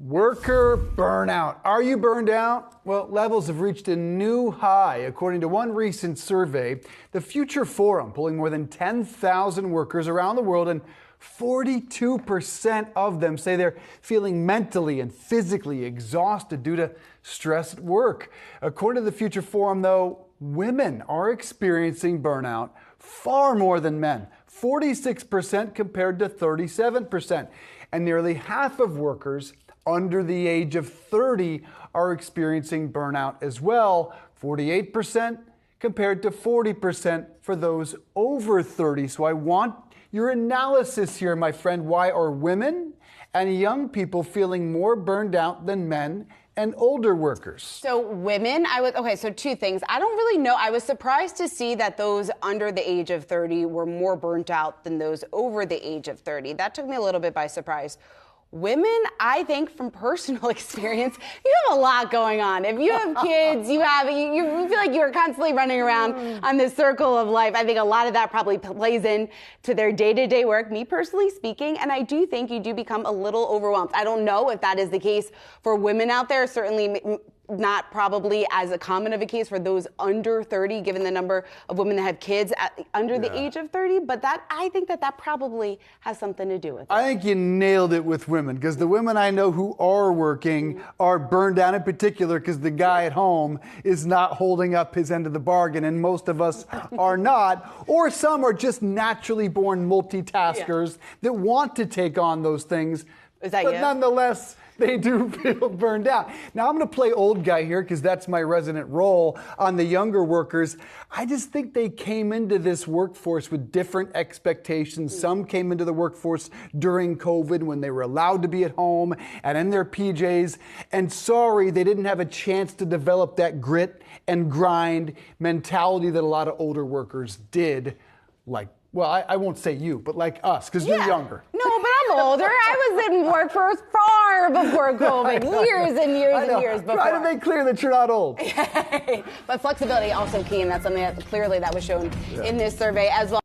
Worker burnout. Are you burned out? Well, levels have reached a new high. According to one recent survey, the Future Forum, pulling more than 10,000 workers around the world, and 42% of them say they're feeling mentally and physically exhausted due to stress at work. According to the Future Forum, though, women are experiencing burnout far more than men 46% compared to 37%. And nearly half of workers under the age of 30 are experiencing burnout as well 48% compared to 40% for those over 30. So I want your analysis here, my friend. Why are women and young people feeling more burned out than men and older workers. So women, I was okay, so two things. I don't really know. I was surprised to see that those under the age of 30 were more burnt out than those over the age of 30. That took me a little bit by surprise. Women, I think from personal experience, you have a lot going on. If you have kids, you have you, you feel like you're constantly running around mm. on this circle of life. I think a lot of that probably plays in to their day-to-day work, me personally speaking, and I do think you do become a little overwhelmed. I don't know if that is the case for women out there. Certainly not probably as a common of a case for those under 30, given the number of women that have kids at, under yeah. the age of 30. But that I think that that probably has something to do with it. I think you nailed it with women because the women I know who are working mm-hmm. are burned down in particular because the guy at home is not holding up his end of the bargain, and most of us are not. Or some are just naturally born multitaskers yeah. that want to take on those things. Is that but you? nonetheless, they do feel burned out. Now I'm going to play old guy here because that's my resident role on the younger workers. I just think they came into this workforce with different expectations. Hmm. Some came into the workforce during COVID when they were allowed to be at home and in their PJs. And sorry, they didn't have a chance to develop that grit and grind mentality that a lot of older workers did, like well, I, I, won't say you, but like us, because yeah. you're younger. No, but Older. I was in workforce far before COVID, years and years and years before. Try to make clear that you're not old. but flexibility also key, and that's something that clearly that was shown yeah. in this survey as well.